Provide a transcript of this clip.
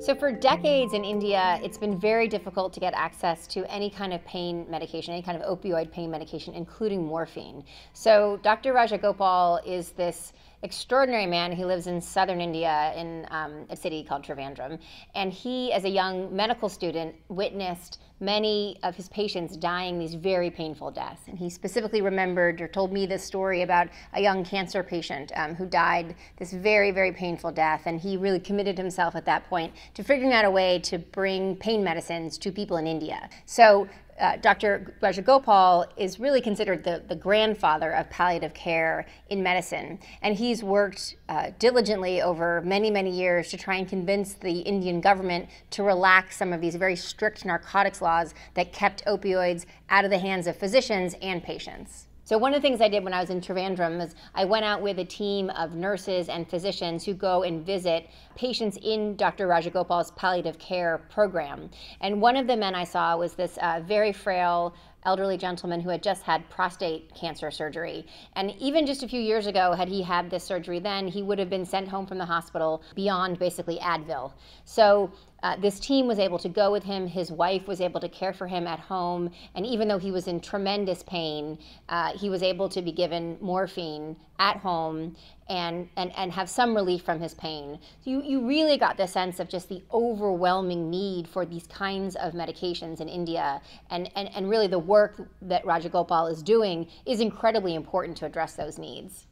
So, for decades in India, it's been very difficult to get access to any kind of pain medication, any kind of opioid pain medication, including morphine. So, Dr. Rajagopal is this extraordinary man. He lives in southern India in um, a city called Trivandrum. And he, as a young medical student, witnessed many of his patients dying these very painful deaths. And he specifically remembered or told me this story about a young cancer patient um, who died this very, very painful death. And he really committed himself at that point to figuring out a way to bring pain medicines to people in India. So uh, Dr. Rajagopal is really considered the, the grandfather of palliative care in medicine. And he's worked uh, diligently over many, many years to try and convince the Indian government to relax some of these very strict narcotics laws that kept opioids out of the hands of physicians and patients. So one of the things I did when I was in Trivandrum is I went out with a team of nurses and physicians who go and visit patients in Dr. Rajagopal's palliative care program. And one of the men I saw was this uh, very frail elderly gentleman who had just had prostate cancer surgery. And even just a few years ago, had he had this surgery then, he would have been sent home from the hospital beyond basically Advil. So uh, this team was able to go with him. His wife was able to care for him at home. And even though he was in tremendous pain, uh, he was able to be given morphine at home and, and, and have some relief from his pain. So you, you really got the sense of just the overwhelming need for these kinds of medications in India. And, and, and really the work that Rajagopal is doing is incredibly important to address those needs.